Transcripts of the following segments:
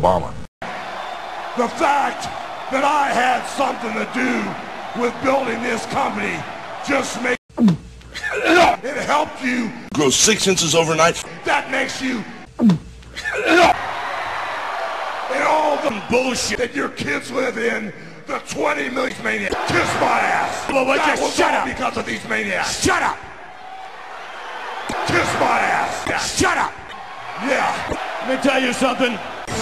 The fact that I had something to do with building this company just makes it helped you Grow six inches overnight. that makes you and all the bullshit that your kids live in the 20 million maniacs kiss my ass Well, what, that just was shut all up. because of these maniacs Shut up! kiss my ass yeah, Shut up! yeah. Let me tell you something.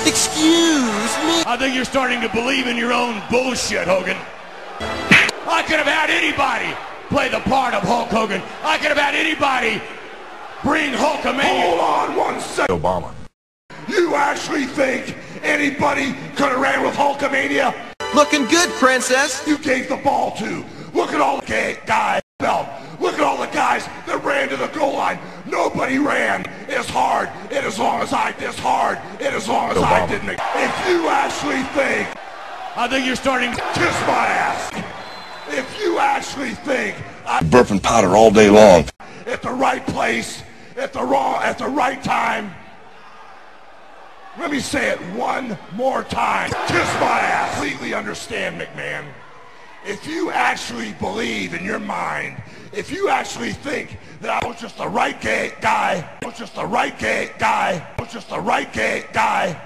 Excuse me. I think you're starting to believe in your own bullshit, Hogan. I could have had anybody play the part of Hulk Hogan. I could have had anybody bring Hulkamania. hold on one second Obama. you actually think anybody could have ran with Hulkamania Looking good, princess. you gave the ball to. Look at all the ga- guys. Belt. Look at all the guys that ran to the goal line. Nobody ran as hard and as long as I as hard and as long as I didn't. If you actually think, I think you're starting to... kiss my ass. If you actually think I'm Burping powder all day long. at the right place, at the wrong, at the right time, let me say it one more time. Kiss my ass. Completely understand, McMahon. If you actually believe in your mind, if you actually think that I was just the right gay guy, I was just the right gay guy, I was just the right gay guy,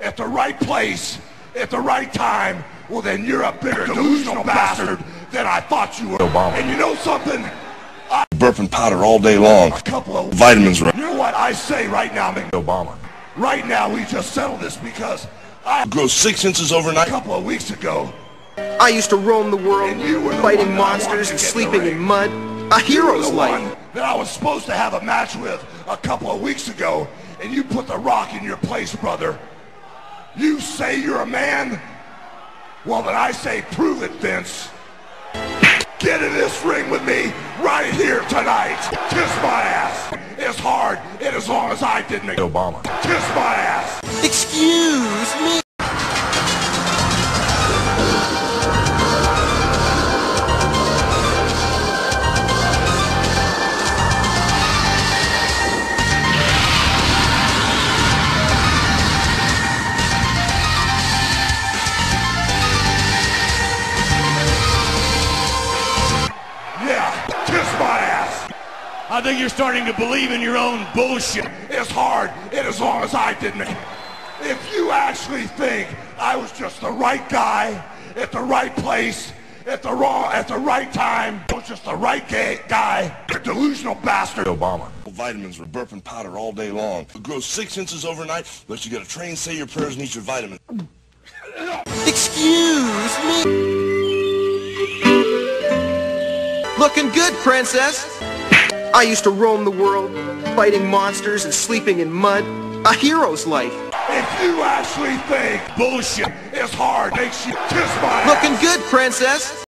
at the right place, at the right time, well then you're a bigger delusional bastard than I thought you were. Obama. And you know something? I burping powder all day long. A couple of Vitamins. You know what I say right now, Mc- Obama. Right now, we just settled this because I, Grow six inches overnight. a couple of weeks ago, I used to roam the world, And you the fighting one that I wanted monsters and sleeping in mud. A you hero's life. one that I was supposed to have a match with a couple of weeks ago, and you put the rock in your place, brother. You say you're a man? Well, then I say prove it, Vince. Get in this ring with me right here tonight. Kiss my ass. As hard and as long as I didn't. Obama. Kiss my ass. Excuse I think you're starting to believe in your own bullshit. As hard and as long as I didn't. If you actually think I was just the right guy at the right place at the wrong at the right time, I was just the right gay guy, a delusional bastard. Obama. Vitamins were burping powder all day long. Grow six inches overnight. Let you get a train, say your prayers, and eat your vitamins. Excuse me. Looking good, princess. I used to roam the world, fighting monsters and sleeping in mud. A hero's life. If you actually think Bullshit. as hard makes you kiss my ass. Looking good, princess.